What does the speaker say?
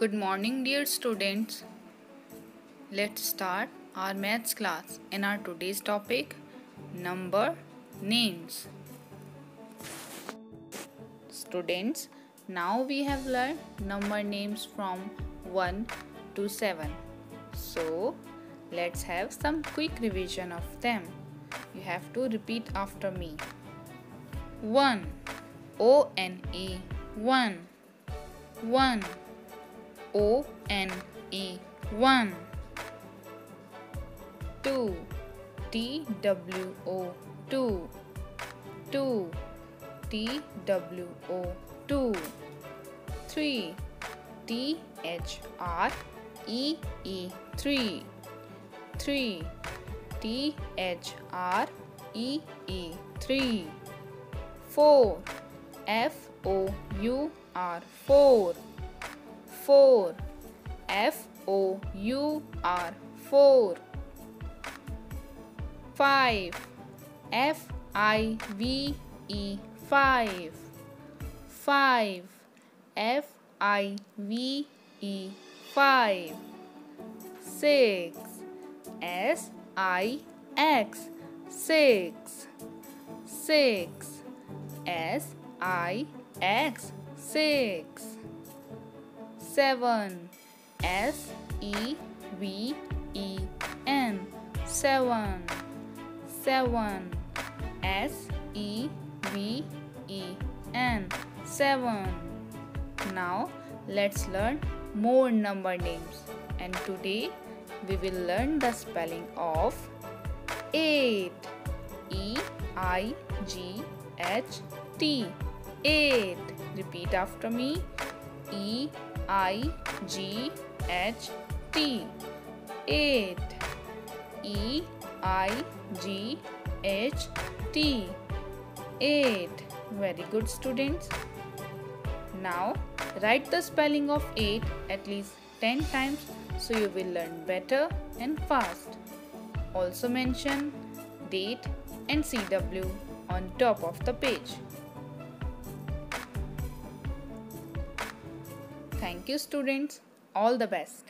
Good morning, dear students. Let's start our maths class and our today's topic number names. Students, now we have learned number names from 1 to 7. So, let's have some quick revision of them. You have to repeat after me. 1 O N E 1 1 O N E 1 2 T W O 2 2 T W O 2 3 T H R E E. 3 3 T H R E E. 3 4 F O U R. 4 4 F O U R 4 5 F I V E 5 5 F I V E 5 6 S I X. 6 6 S I X. 6 7 S E V E N. 7 7 S E V E N. 7 Now let's learn more number names. And today we will learn the spelling of 8 E I G H T. 8 repeat after me. E I G H T. 8 E I G H T. 8 very good students. Now write the spelling of 8 at least 10 times so you will learn better and fast. Also mention date and CW on top of the page Thank you students. All the best.